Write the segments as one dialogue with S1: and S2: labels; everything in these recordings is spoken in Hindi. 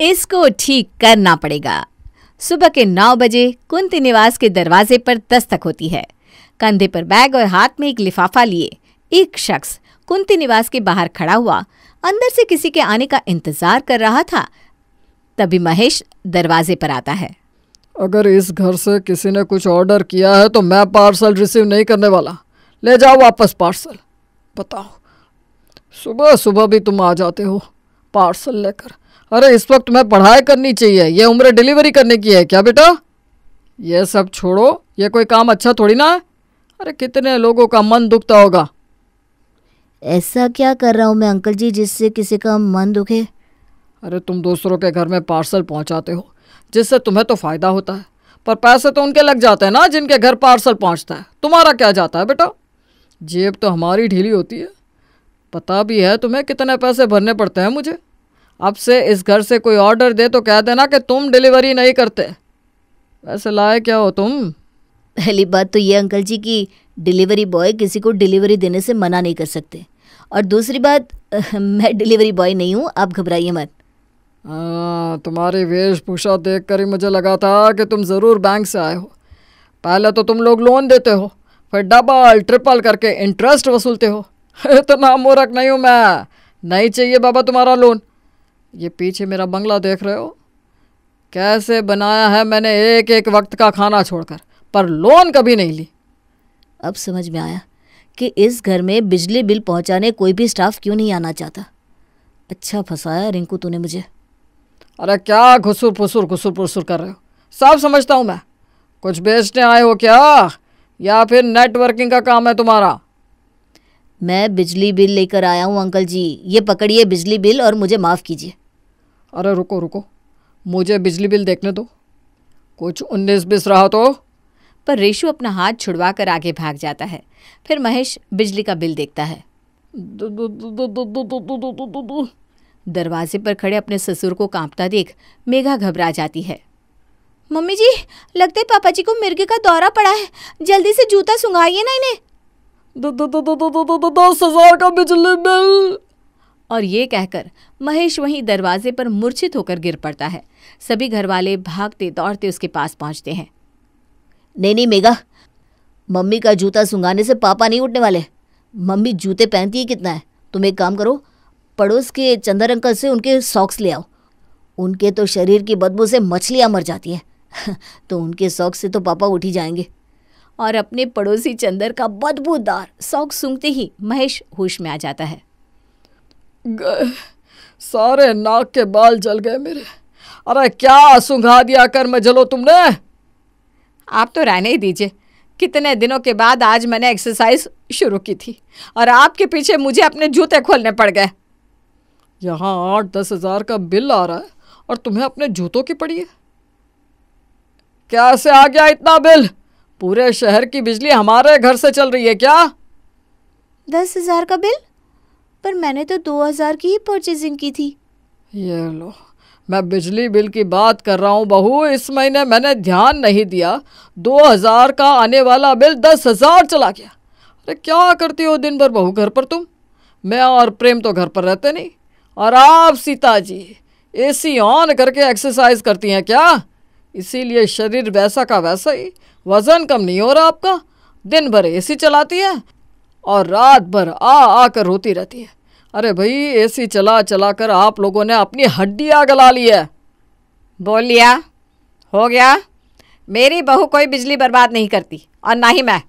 S1: इसको ठीक करना पड़ेगा। सुबह के नौ बजे कुंती निवास के दरवाजे पर दस्तक होती है। कंधे पर बैग और हाथ में एक लिफाफा लिए एक शख्स कुंती निवास के बाहर खड़ा हुआ, अंदर से किसी के आने का इंतज़ार कर रहा था। तभी महेश दरवाजे पर आता है।
S2: अगर इस घर से किसी ने कुछ ऑर्डर किया है तो मैं पार्सल रिसीव नहीं करने वाला। ले जाओ वापस पार्सल। बताओ सुबह सुबह भी तुम आ जाते हो पार्सल लेकर। अरे इस वक्त मैं पढ़ाई करनी चाहिए। ये उम्र डिलीवरी करने की है क्या बेटा? ये सब छोड़ो। ये कोई काम अच्छा थोड़ी ना है? अरे कितने लोगों का मन दुखता होगा।
S3: ऐसा क्या कर रहा हूँ मैं अंकल जी जिससे किसी का मन दुखे?
S2: अरे तुम दूसरों के घर में पार्सल पहुंचाते हो जिससे तुम्हें तो फ़ायदा होता है। पर पैसे तो उनके लग जाते हैं ना जिनके घर पार्सल पहुँचता है। तुम्हारा क्या जाता है बेटा? जेब तो हमारी ढीली होती है। पता भी है तुम्हें कितने पैसे भरने पड़ते हैं मुझे। अब से इस घर से कोई ऑर्डर दे तो कह देना कि तुम डिलीवरी नहीं करते। वैसे लाए क्या हो तुम?
S3: पहली बात तो ये अंकल जी की डिलीवरी बॉय किसी को डिलीवरी देने से मना नहीं कर सकते। और दूसरी बात मैं डिलीवरी बॉय नहीं हूँ आप घबराइए मत।
S2: आ, हाँ, तुम्हारी वेशभूषा देख कर ही मुझे लगा था कि तुम ज़रूर बैंक से आए हो। पहले तो तुम लोग लोन देते हो फिर डबल ट्रिपल करके इंटरेस्ट वसूलते हो। इतना मूर्ख नहीं हूँ मैं। नहीं चाहिए बाबा तुम्हारा लोन ये पीछे मेरा बंगला देख रहे हो? कैसे बनाया है मैंने एक एक वक्त का खाना छोड़कर पर लोन कभी नहीं ली।
S3: अब समझ में आया कि इस घर में बिजली बिल पहुँचाने कोई भी स्टाफ क्यों नहीं आना चाहता। अच्छा फंसाया रिंकू तूने मुझे।
S2: अरे क्या घुसुर फुसुर घुसुर फुसुर कर रहे हो? सब समझता हूँ मैं। कुछ बेचने आए हो क्या? या फिर नेटवर्किंग का काम है तुम्हारा?
S3: मैं बिजली बिल लेकर आया हूँ अंकल जी। ये पकड़िए बिजली बिल और मुझे माफ़ कीजिए।
S2: अरे रुको रुको मुझे बिजली बिल देखने दो कुछ उन्नीस बीस रहा तो
S1: पर रेशु अपना हाथ छुड़वा कर आगे भाग जाता है फिर महेश बिजली का बिल देखता है दरवाजे पर खड़े अपने ससुर को कांपता देख मेघा घबरा जाती है मम्मी जी लगते पापा जी को मिर्गे का दौरा पड़ा है जल्दी से जूता सुंघाइए ना इन्हें
S2: दस हज़ार का बिजली बिल
S1: और ये कहकर महेश वहीं दरवाजे पर मूर्छित होकर गिर पड़ता है। सभी घरवाले भागते दौड़ते उसके पास पहुँचते हैं।
S3: नहीं नहीं मेगा मम्मी का जूता सुंगाने से पापा नहीं उठने वाले। मम्मी जूते पहनती है कितना है? तुम एक काम करो पड़ोस के चंदर अंकल से उनके सॉक्स ले आओ। उनके तो शरीर की बदबू से मछलियाँ मर जाती हैं। तो उनके सॉक्स से तो पापा उठ ही जाएँगे।
S1: और अपने पड़ोसी चंदर का बदबूदार सॉक्स सूंघते ही महेश होश में आ जाता है।
S2: सारे नाक के बाल जल गए मेरे। अरे क्या सुंघा दिया कर मैं जलो तुमने?
S1: आप तो रहने ही दीजिए। कितने दिनों के बाद आज मैंने एक्सरसाइज शुरू की थी और आपके पीछे मुझे अपने जूते खोलने पड़ गए।
S2: यहाँ आठ दस हज़ार का बिल आ रहा है और तुम्हें अपने जूतों की पड़ी है। कैसे आ गया इतना बिल? पूरे शहर की बिजली हमारे घर से चल रही है क्या?
S1: दस हज़ार का बिल? पर मैंने तो दो हज़ार की ही परचेजिंग की थी।
S2: ये लो, मैं बिजली बिल की बात कर रहा हूँ बहू, इस महीने मैंने ध्यान नहीं दिया। दो हज़ार का आने वाला बिल दस हज़ार चला गया। अरे क्या करती हो दिन भर बहू घर पर तुम? मैं और प्रेम तो घर पर रहते नहीं। और आप सीता जी एसी ऑन करके एक्सरसाइज करती हैं क्या? इसीलिए शरीर वैसा का वैसा ही, वज़न कम नहीं हो रहा आपका। दिन भर एसी चलाती है? और रात भर आ आकर रोती रहती है। अरे भाई एसी चला चला कर आप लोगों ने अपनी हड्डियाँ गला ली है।
S1: बोल लिया। हो गया। मेरी बहू कोई बिजली बर्बाद नहीं करती और ना ही मैं।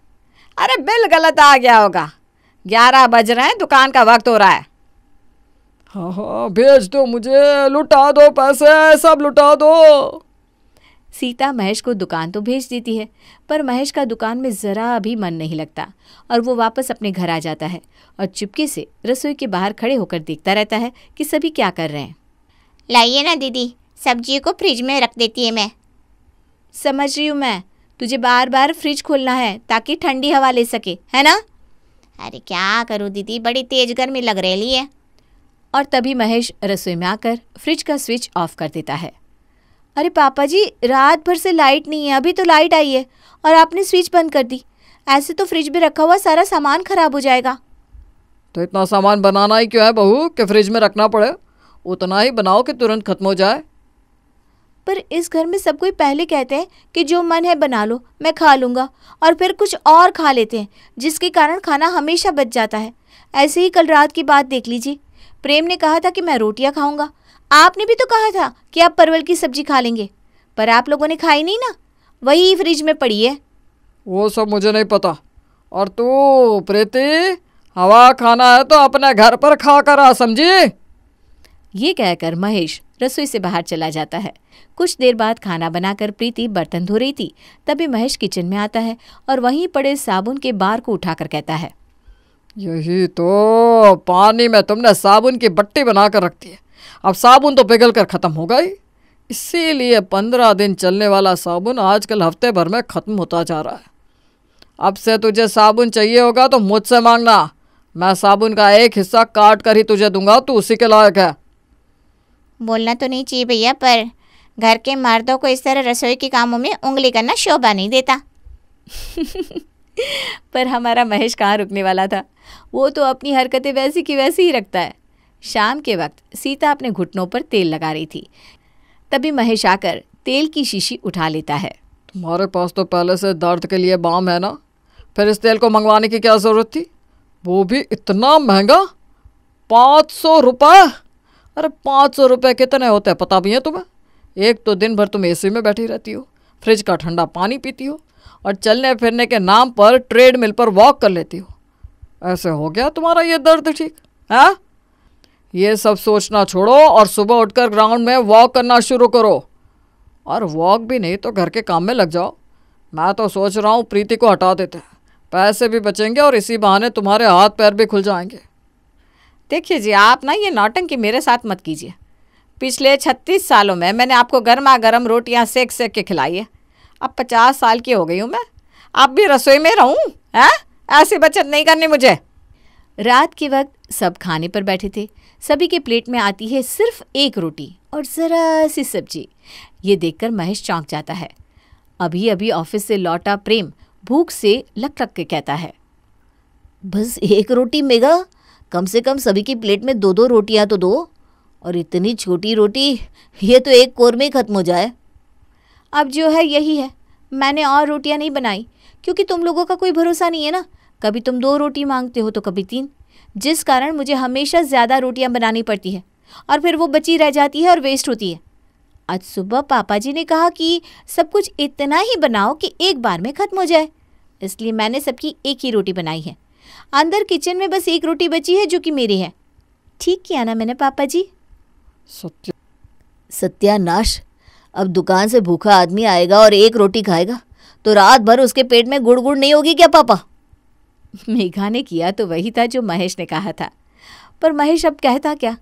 S1: अरे बिल गलत आ गया होगा। ग्यारह बज रहे हैं दुकान का वक्त हो रहा है।
S2: हाँ हाँ भेज दो मुझे लुटा दो पैसे सब लुटा दो।
S1: सीता महेश को दुकान तो भेज देती है पर महेश का दुकान में ज़रा भी मन नहीं लगता और वो वापस अपने घर आ जाता है और चुपके से रसोई के बाहर खड़े होकर देखता रहता है कि सभी क्या कर रहे हैं।
S4: लाइए ना दीदी सब्ज़ी को फ्रिज में रख देती है मैं।
S1: समझ रही हूँ मैं तुझे बार बार फ्रिज खोलना है ताकि ठंडी हवा ले सके है ना?
S4: अरे क्या करूँ दीदी बड़ी तेज गर्मी लग रही है।
S1: और तभी महेश रसोई में आकर फ्रिज का स्विच ऑफ़ कर देता है। अरे पापा जी रात भर से लाइट नहीं है अभी तो लाइट आई है और आपने स्विच बंद कर दी। ऐसे तो फ्रिज में रखा हुआ सारा सामान खराब हो जाएगा।
S2: तो इतना सामान बनाना ही क्यों है बहू कि फ्रिज में रखना पड़े? उतना ही बनाओ कि तुरंत खत्म हो जाए।
S1: पर इस घर में सब कोई पहले कहते हैं कि जो मन है बना लो मैं खा लूँगा और फिर कुछ और खा लेते हैं जिसके कारण खाना हमेशा बच जाता है। ऐसे ही कल रात की बात देख लीजिए। प्रेम ने कहा था कि मैं रोटियाँ खाऊँगा आपने भी तो कहा था कि आप परवल की सब्ज़ी खा लेंगे पर आप लोगों ने खाई नहीं ना? वही फ्रिज में पड़ी है।
S2: वो सब मुझे नहीं पता। और तू प्रीति हवा खाना है तो अपने घर पर खा कर आ समझी?
S1: ये कहकर महेश रसोई से बाहर चला जाता है। कुछ देर बाद खाना बनाकर प्रीति बर्तन धो रही थी। तभी महेश किचन में आता है और वहीं पड़े साबुन के बार को उठाकर कहता है
S2: यही तो पानी में तुमने साबुन की बट्टी बनाकर रखती है। अब साबुन तो पिघल कर ख़त्म होगा ही इसीलिए पंद्रह दिन चलने वाला साबुन आजकल हफ़्ते भर में ख़त्म होता जा रहा है। अब से तुझे साबुन चाहिए होगा तो मुझसे मांगना। मैं साबुन का एक हिस्सा काट कर ही तुझे दूँगा तू उसी के लायक है।
S4: बोलना तो नहीं चाहिए भैया पर घर के मर्दों को इस तरह रसोई के कामों में उंगली करना शोभा नहीं देता।
S1: पर हमारा महेश कहाँ रुकने वाला था? वो तो अपनी हरकतें वैसी की वैसी ही रखता है। शाम के वक्त सीता अपने घुटनों पर तेल लगा रही थी। तभी महेश आकर तेल की शीशी उठा लेता है।
S2: तुम्हारे पास तो पहले से दर्द के लिए बाम है ना? फिर इस तेल को मंगवाने की क्या ज़रूरत थी? वो भी इतना महँगा? पाँच सौ रुपये अरे पाँच सौ रुपये कितने होते हैं पता भी है तुम्हें? एक तो दिन भर तुम एसी में बैठी रहती हो, फ्रिज का ठंडा पानी पीती हो और चलने फिरने के नाम पर ट्रेड मिल पर वॉक कर लेती हो। ऐसे हो गया तुम्हारा ये दर्द ठीक है हाँ? ये सब सोचना छोड़ो और सुबह उठकर ग्राउंड में वॉक करना शुरू करो। और वॉक भी नहीं तो घर के काम में लग जाओ। मैं तो सोच रहा हूँ प्रीति को हटा देते पैसे भी बचेंगे और इसी बहाने तुम्हारे हाथ पैर भी खुल जाएँगे।
S1: देखिए जी, आप ना ये नौटंकी मेरे साथ मत कीजिए। पिछले छत्तीस सालों में मैंने आपको गर्मा गर्म रोटियाँ सेक सेक के खिलाई है। अब पचास साल की हो गई हूँ मैं। आप भी रसोई में रहूँ, हैं? ऐसी बचत नहीं करनी मुझे। रात के वक्त सब खाने पर बैठे थे। सभी के प्लेट में आती है सिर्फ़ एक रोटी और ज़रा सी सब्ज़ी। ये देखकर महेश चौंक जाता है। अभी अभी ऑफ़िस से लौटा प्रेम भूख से लक लक के कहता है,
S3: बस एक रोटी मेगा। कम से कम सभी की प्लेट में दो दो रोटियाँ तो दो। और इतनी छोटी रोटी, ये तो एक कोर में ही खत्म हो जाए।
S1: अब जो है यही है। मैंने और रोटियाँ नहीं बनाई, क्योंकि तुम लोगों का कोई भरोसा नहीं है ना। कभी तुम दो रोटी मांगते हो तो कभी तीन। जिस कारण मुझे हमेशा ज़्यादा रोटियाँ बनानी पड़ती है, और फिर वो बची रह जाती है और वेस्ट होती है। आज सुबह पापा जी ने कहा कि सब कुछ इतना ही बनाओ कि एक बार में ख़त्म हो जाए। इसलिए मैंने सबकी एक ही रोटी बनाई है। अंदर किचन में बस एक रोटी बची है जो कि मेरी है। ठीक किया ना मैंने पापा जी?
S2: सत्य।
S3: सत्यानाश। अब दुकान से भूखा आदमी आएगा और एक रोटी खाएगा तो रात भर उसके पेट में गुड़ गुड़ नहीं होगी क्या पापा?
S1: मेघा ने किया तो वही था जो महेश ने कहा था। पर महेश अब कहता क्या?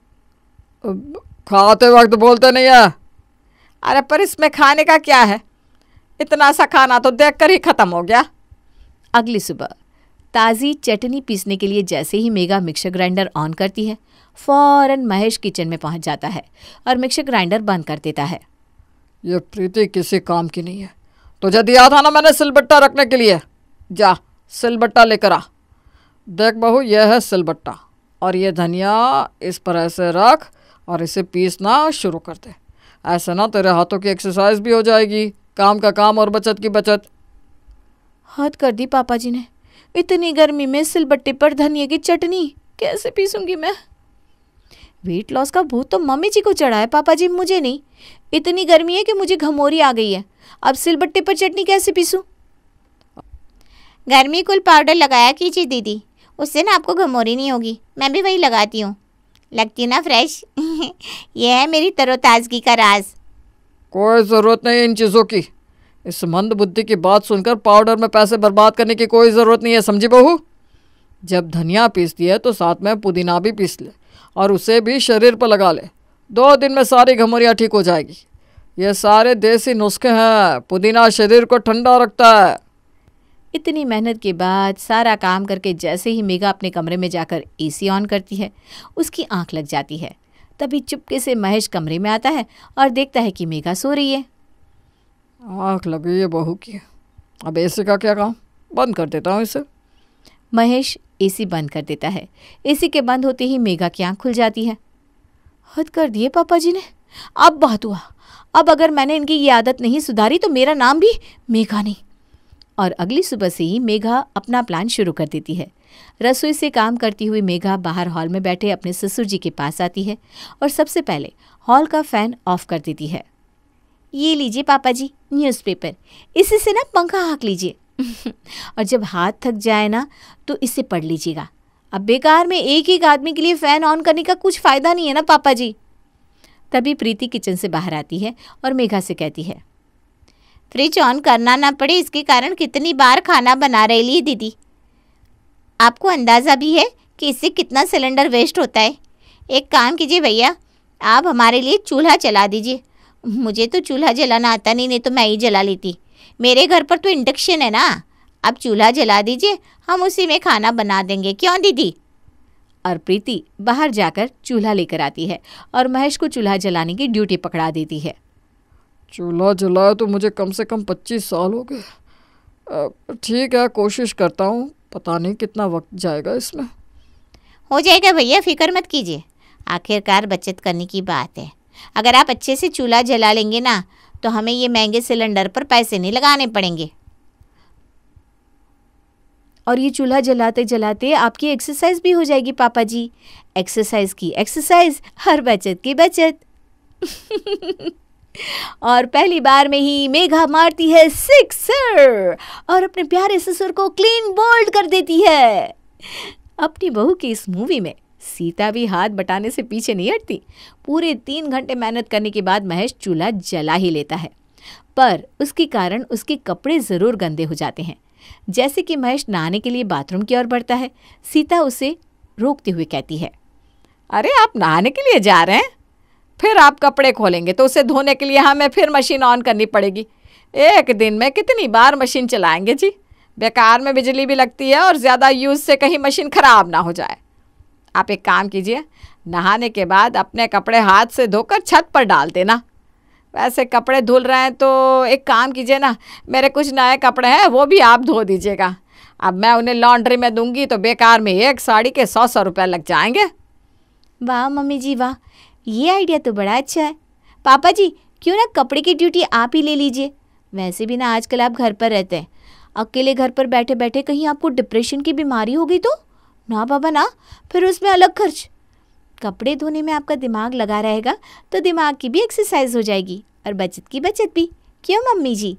S2: खाते वक्त बोलते नहीं है।
S1: अरे पर इसमें खाने का क्या है? इतना सा खाना तो देखकर ही खत्म हो गया। अगली सुबह ताज़ी चटनी पीसने के लिए जैसे ही मेगा मिक्सर ग्राइंडर ऑन करती है फ़ौरन महेश किचन में पहुँच जाता है और मिक्सर ग्राइंडर बंद कर देता है।
S2: ये प्रीति किसी काम की नहीं है। तुझे दिया था ना मैंने सिलबट्टा रखने के लिए। जा। सिलबट्टा लेकर आ। देख बहू, यह है सिलबट्टा। और ये धनिया इस पर ऐसे रख और इसे पीसना शुरू कर दे। ऐसे ना तेरे हाथों की एक्सरसाइज भी हो जाएगी, काम का काम और बचत की बचत।
S1: हद कर दी पापा जी ने। इतनी गर्मी में सिलबट्टे पर धनिया की चटनी कैसे पीसूँगी मैं? वेट लॉस का भूत तो मम्मी जी को चढ़ा है, पापा जी, मुझे नहीं। इतनी गर्मी है कि मुझे घमोरी आ गई है। अब सिलबट्टे पर चटनी कैसे पीसूं?
S4: गर्मी कुल पाउडर लगाया कीजिए दीदी। उससे ना आपको घमोरी नहीं होगी। मैं भी वही लगाती हूँ। लगती ना फ्रेश ये है मेरी तरोताजगी का राज।
S2: कोई ज़रूरत नहीं इन चीज़ों की। इस मंद बुद्धि की बात सुनकर पाउडर में पैसे बर्बाद करने की कोई ज़रूरत नहीं है, समझी बहू? जब धनिया पीसती है तो साथ में पुदीना भी पीस ले और उसे भी शरीर पर लगा ले। दो दिन में सारी घमरियाँ ठीक हो जाएगी। ये सारे देसी नुस्खे हैं। पुदीना शरीर को ठंडा रखता है।
S1: इतनी मेहनत के बाद सारा काम करके जैसे ही मेघा अपने कमरे में जाकर एसी ऑन करती है उसकी आँख लग जाती है। तभी चुपके से महेश कमरे में आता है और देखता है कि मेघा सो रही है।
S2: आँख लगी है बहू की। अब ऐसे का क्या काम? बंद कर देता हूँ इसे।
S1: महेश एसी बंद कर देता है। एसी के बंद होते ही मेघा की आँख खुल जाती है। हद कर दिए पापा जी ने। अब बात हुआ। अब अगर मैंने इनकी ये आदत नहीं सुधारी तो मेरा नाम भी मेघा नहीं और अगली सुबह से ही मेघा अपना प्लान शुरू कर देती है। रसोई से काम करती हुई मेघा बाहर हॉल में बैठे अपने ससुर जी के पास आती है और सबसे पहले हॉल का फ़ैन ऑफ़ कर देती है।
S4: ये लीजिए पापा जी न्यूज़पेपर इसी से ना पंखा हाँक लीजिए।
S1: और जब हाथ थक जाए ना तो इसे पढ़ लीजिएगा। अब बेकार में एक एक आदमी के लिए फ़ैन ऑन करने का कुछ फ़ायदा नहीं है ना पापा जी? तभी प्रीति किचन से बाहर आती है और मेघा से कहती है
S4: फ्रिज ऑन करना ना पड़े, इसके कारण कितनी बार खाना बना रही है दीदी। आपको अंदाज़ा भी है कि इससे कितना सिलेंडर वेस्ट होता है। एक काम कीजिए भैया, आप हमारे लिए चूल्हा चला दीजिए। मुझे तो चूल्हा जलाना आता नहीं नहीं तो मैं ही जला लेती। मेरे घर पर तो इंडक्शन है ना। आप चूल्हा जला दीजिए, हम उसी में खाना बना देंगे। क्यों दीदी?
S1: और प्रीति बाहर जाकर चूल्हा लेकर आती है और महेश को चूल्हा जलाने की ड्यूटी पकड़ा देती है।
S2: चूल्हा जलाया तो मुझे कम से कम पच्चीस साल हो गए। ठीक है कोशिश करता हूँ पता नहीं कितना वक्त जाएगा इसमें।
S4: हो जाएगा भैया फ़िक्र मत कीजिए। आखिरकार बचत करने की बात है। अगर आप अच्छे से चूल्हा जला लेंगे ना तो हमें ये महँगे सिलेंडर पर पैसे नहीं लगाने पड़ेंगे।
S1: और ये चूल्हा जलाते जलाते आपकी एक्सरसाइज भी हो जाएगी पापा जी। एक्सरसाइज की एक्सरसाइज हर बचत की बचत। और पहली बार में ही मेघा मारती है सिक्सर और अपने प्यारे ससुर को क्लीन बोल्ड कर देती है। अपनी बहू की इस मूवी में सीता भी हाथ बटाने से पीछे नहीं हटती। पूरे तीन घंटे मेहनत करने के बाद महेश चूल्हा जला ही लेता है। पर उसके कारण उसके कपड़े ज़रूर गंदे हो जाते हैं। जैसे कि महेश नहाने के लिए बाथरूम की ओर बढ़ता है, सीता उसे रोकते हुए कहती है,
S2: अरे आप नहाने के लिए जा रहे हैं? फिर आप कपड़े खोलेंगे तो उसे धोने के लिए हमें फिर मशीन ऑन करनी पड़ेगी। एक दिन में कितनी बार मशीन चलाएँगे जी? बेकार में बिजली भी लगती है और ज़्यादा यूज़ से कहीं मशीन ख़राब ना हो जाए। आप एक काम कीजिए, नहाने के बाद अपने कपड़े हाथ से धोकर छत पर डाल देना। वैसे कपड़े धुल रहे हैं तो एक काम कीजिए ना, मेरे कुछ नए कपड़े हैं, वो भी आप धो दीजिएगा। अब मैं उन्हें लॉन्ड्री में दूँगी तो बेकार में एक साड़ी के सौ सौ रुपये लग जाएँगे।
S1: वाह मम्मी जी वाह ये आइडिया तो बड़ा अच्छा है। पापा जी, क्यों ना कपड़े की ड्यूटी आप ही ले लीजिए। वैसे भी ना आजकल आप घर पर रहते हैं। अकेले घर पर बैठे बैठे कहीं आपको डिप्रेशन की बीमारी हो गई तो? ना बाबा ना, फिर उसमें अलग खर्च। कपड़े धोने में आपका दिमाग लगा रहेगा तो दिमाग की भी एक्सरसाइज हो जाएगी, और बचत की बचत भी। क्यों मम्मी जी?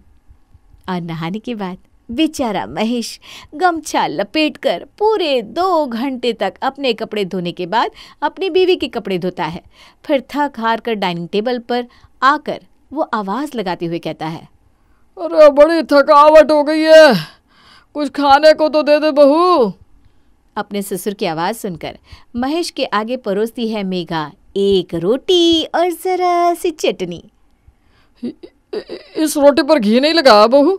S1: और नहाने के बाद। बेचारा महेश गमछा लपेटकर पूरे दो घंटे तक अपने कपड़े धोने के बाद अपनी बीवी के कपड़े धोता है। फिर थक हार कर डाइनिंग टेबल पर आकर वो आवाज़ लगाते हुए कहता है
S2: अरे बड़ी थकावट हो गई है। कुछ खाने को तो दे दे बहू।
S1: अपने ससुर की आवाज़ सुनकर महेश के आगे परोसती है मेघा एक रोटी और जरा सी चटनी।
S2: इस रोटी पर घी नहीं लगा बहू?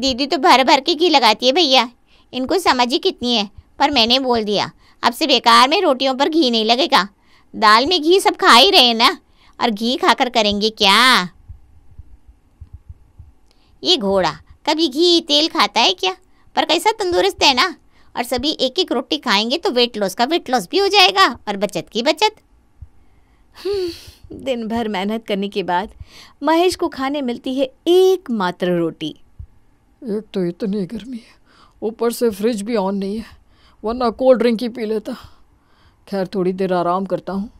S4: दीदी तो भर भर के घी लगाती है भैया। इनको समझ ही कितनी है, पर मैंने बोल दिया, अब से बेकार में रोटियों पर घी नहीं लगेगा। दाल में घी सब खा ही रहे ना, और घी खाकर करेंगे क्या? ये घोड़ा, कभी घी तेल खाता है क्या? पर कैसा तंदुरुस्त है ना, और सभी एक एक रोटी खाएँगे तो वेट लॉस का वेट लॉस भी हो जाएगा, और बचत की बचत।
S1: दिन भर मेहनत करने के बाद महेश को खाने मिलती है एकमात्र रोटी।
S2: एक तो इतनी गर्मी है। ऊपर से फ्रिज भी ऑन नहीं है वरना कोल्ड ड्रिंक ही पी लेता। खैर थोड़ी देर आराम करता हूँ।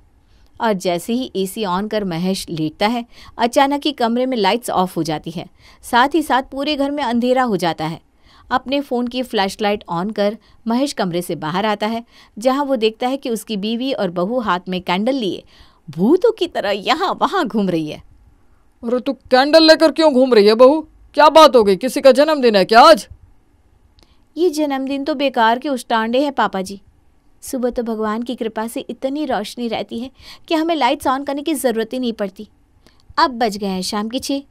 S1: और जैसे ही एसी ऑन कर महेश लेटता है अचानक ही कमरे में लाइट्स ऑफ़ हो जाती है। साथ ही साथ पूरे घर में अंधेरा हो जाता है। अपने फ़ोन की फ्लैशलाइट ऑन कर महेश कमरे से बाहर आता है जहाँ वो देखता है कि उसकी बीवी और बहू हाथ में कैंडल लिए। भूतों की तरह यहाँ वहाँ घूम रही है।
S2: अरे तू कैंडल लेकर क्यों घूम रही है बहू? क्या बात हो गई? किसी का जन्मदिन है क्या आज?
S1: ये जन्मदिन तो बेकार के उष्टांडे है, पापा जी। सुबह तो भगवान की कृपा से इतनी रोशनी रहती है कि हमें लाइट्स ऑन करने की ज़रूरत ही नहीं पड़ती। अब बज गए हैं शाम के छः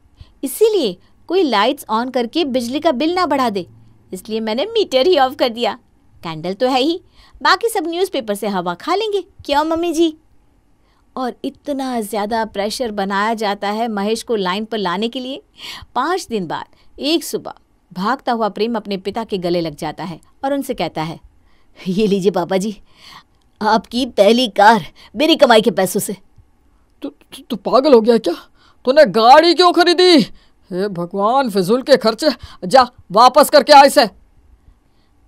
S1: इसीलिए कोई लाइट्स ऑन करके बिजली का बिल ना बढ़ा दे। इसलिए मैंने मीटर ही ऑफ़ कर दिया। कैंडल तो है ही। बाकी सब न्यूज़पेपर से हवा खा लेंगे। क्यों, मम्मी जी? और इतना ज़्यादा प्रेशर बनाया जाता है महेश को लाइन पर लाने के लिए। पाँच दिन बाद एक सुबह भागता हुआ प्रेम अपने पिता के गले लग जाता है और उनसे कहता है
S3: ये लीजिए पापा जी आपकी पहली कार मेरी कमाई के पैसों से।
S2: तू तू- तू पागल हो गया क्या? तूने गाड़ी क्यों खरीदी? हे भगवान फिजूल के खर्चे जा वापस करके आ इसे।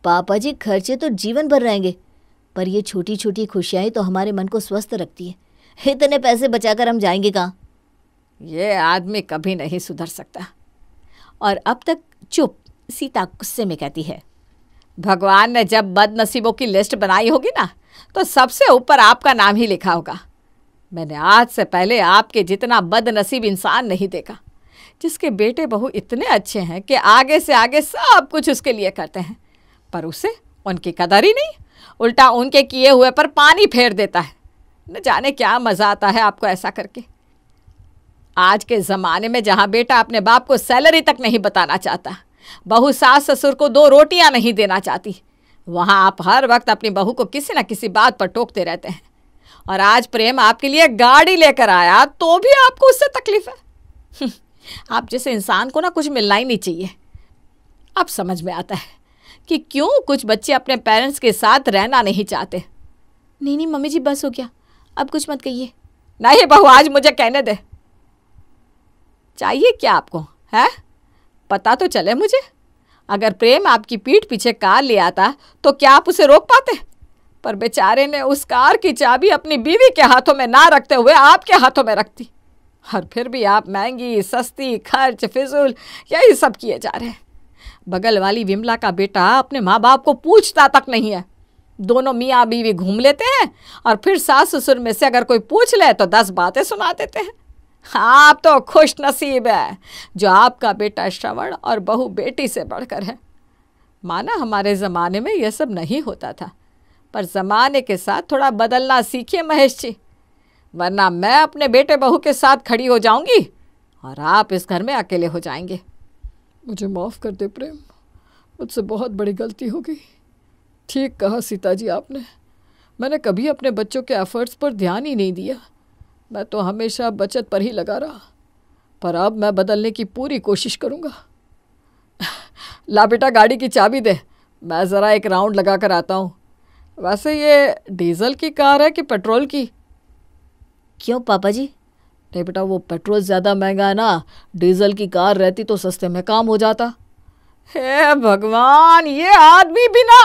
S3: पापा जी खर्चे तो जीवन भर रहेंगे पर ये छोटी छोटी खुशियाँ तो हमारे मन को स्वस्थ रखती है। इतने पैसे बचाकर हम जाएँगे कहाँ?
S1: ये आदमी कभी नहीं सुधर सकता। और अब तक चुप सीता गुस्से में कहती है। भगवान ने जब बदनसीबों की लिस्ट बनाई होगी ना तो सबसे ऊपर आपका नाम ही लिखा होगा। मैंने आज से पहले आपके जितना बदनसीब इंसान नहीं देखा जिसके बेटे बहू इतने अच्छे हैं कि आगे से आगे सब कुछ उसके लिए करते हैं पर उसे उनकी कदर ही नहीं उल्टा उनके किए हुए पर पानी फेर देता है। न जाने क्या मज़ा आता है आपको ऐसा करके। आज के ज़माने में जहाँ बेटा अपने बाप को सैलरी तक नहीं बताना चाहता, बहू सास ससुर को दो रोटियाँ नहीं देना चाहती, वहाँ आप हर वक्त अपनी बहू को किसी न किसी बात पर टोकते रहते हैं। और आज प्रेम आपके लिए गाड़ी लेकर आया तो भी आपको उससे तकलीफ़ है। आप जैसे इंसान को ना कुछ मिलना ही नहीं चाहिए। अब समझ में आता है कि क्यों कुछ बच्चे अपने पेरेंट्स के साथ रहना नहीं चाहते। नहीं नहीं, मम्मी जी, बस हो गया। अब कुछ मत कहिए। नहीं बहू, आज मुझे कहने दे। चाहिए क्या आपको, है? पता तो चले मुझे। अगर प्रेम आपकी पीठ पीछे कार ले आता तो क्या आप उसे रोक पाते? पर बेचारे ने उस कार की चाबी अपनी बीवी के हाथों में ना रखते हुए आपके हाथों में रखती और फिर भी आप महँगी, सस्ती, खर्च, फिजूल, यही सब किए जा रहे हैं। बगल वाली विमला का बेटा अपने माँ बाप को पूछता तक नहीं है। दोनों मियाँ बीवी घूम लेते हैं और फिर सास ससुर में से अगर कोई पूछ ले तो दस बातें सुना देते हैं। आप तो खुश नसीब है, जो आपका बेटा श्रवण और बहू बेटी से बढ़कर है। माना हमारे ज़माने में यह सब नहीं होता था, पर ज़माने के साथ थोड़ा बदलना सीखिए महेश जी, वरना मैं अपने बेटे बहू के साथ खड़ी हो जाऊँगी और आप इस घर में अकेले हो जाएँगे।
S2: मुझे माफ़ कर दे प्रेम, मुझसे बहुत बड़ी गलती हो गई। ठीक कहा सीता जी आपने। मैंने कभी अपने बच्चों के एफर्ट्स पर ध्यान ही नहीं दिया। मैं तो हमेशा बचत पर ही लगा रहा। पर अब मैं बदलने की पूरी कोशिश करूँगा। ला बेटा गाड़ी की चाबी दे। मैं ज़रा एक राउंड लगा कर आता हूँ। वैसे ये डीजल की कार है कि पेट्रोल की?
S3: क्यों पापा जी?
S2: नहीं बेटा वो पेट्रोल ज़्यादा महँगा है ना। डीजल की कार रहती तो सस्ते में काम हो जाता।
S1: हे भगवान ये आदमी भी ना